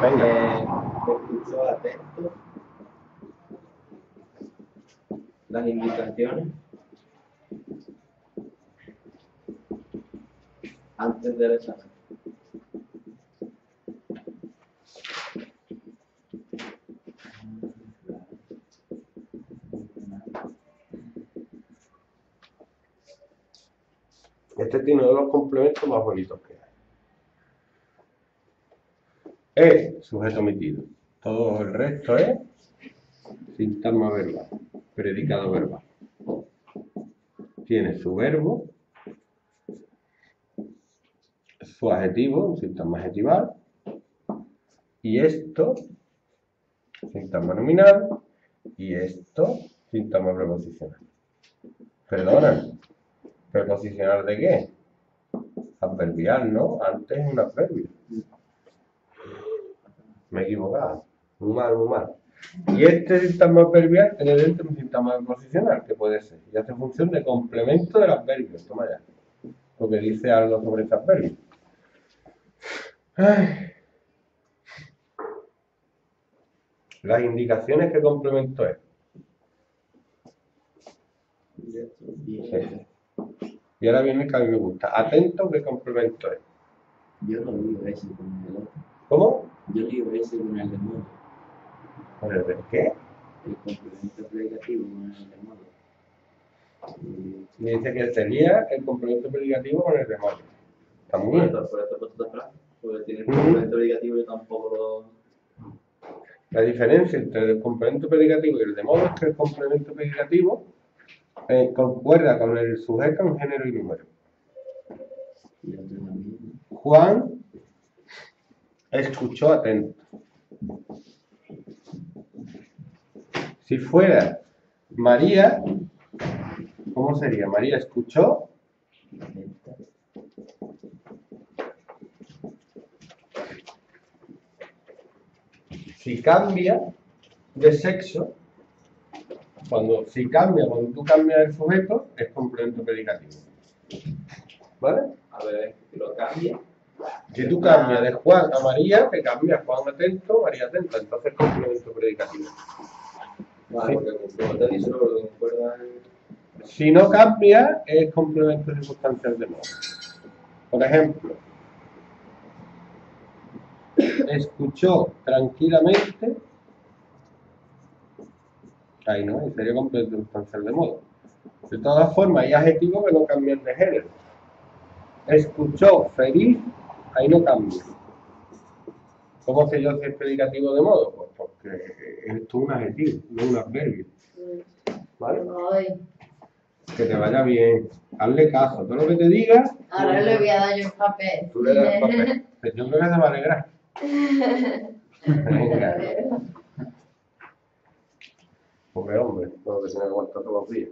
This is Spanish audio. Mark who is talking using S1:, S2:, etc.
S1: Venga.
S2: Eh, escuchó atento las indicaciones antes del examen.
S1: Este tiene uno de los complementos más bonitos que hay. Es sujeto omitido. Todo el resto es sintagma verbal, predicado verbal. Tiene su verbo, su adjetivo, sintagma adjetival, y esto, sintagma nominal, y esto, sintagma preposicional. Perdona, ¿preposicional de qué? Adverbial, ¿no? Antes es un adverbio. Me he equivocado. Muy mal, muy mal. Y este sintagma adverbial tiene dentro un sintagma preposicional, que puede ser. Y hace función de complemento del adverbio. Toma ya. Porque dice algo sobre ese adverbio. Ay. Las indicaciones que complemento es. Y ahora viene el que a mí me gusta. Atento, ¿qué complemento es?
S2: Yo no digo ese.
S1: ¿Cómo?
S2: Yo digo ese con el de modo.
S1: ¿Con el de qué?
S2: El complemento predicativo con el de modo. Y
S1: Me dice que sería el complemento predicativo con el remoto. Está muy bien.
S2: por esto he puesto frase. Porque tiene el complemento predicativo yo tampoco lo...
S1: La diferencia entre el complemento predicativo y el de modo es que el complemento predicativo eh, concuerda con el sujeto en género y número.
S2: Y.
S1: Juan escuchó atento. Si fuera María, ¿cómo sería? María escuchó si cambia de sexo, cuando si cambia, cuando tú cambias el sujeto, es complemento predicativo. ¿Vale?
S2: A ver, si lo cambia.
S1: Si tú cambias de Juan a María, te cambia Juan atento, María atenta, entonces complemento predicativo.
S2: Vale, en-
S1: Si no cambia, es complemento circunstancial de modo. Por ejemplo, escuchó tranquilamente. Ahí no, ahí sería complemento circunstancial de modo. De todas formas, hay adjetivos que no cambian de género. Escuchó feliz, ahí no cambia. ¿Cómo sé yo si es predicativo de modo? Pues porque esto es un adjetivo, no un adverbio. ¿Vale?
S3: Ay,
S1: Que te vaya bien. Hazle caso. Todo lo que te diga,
S3: ahora le voy a dar yo un papel.
S1: tú le das el papel. Yo creo que se va a alegrar. Venga. Porque hombre, todo que se me aguanta todos los días.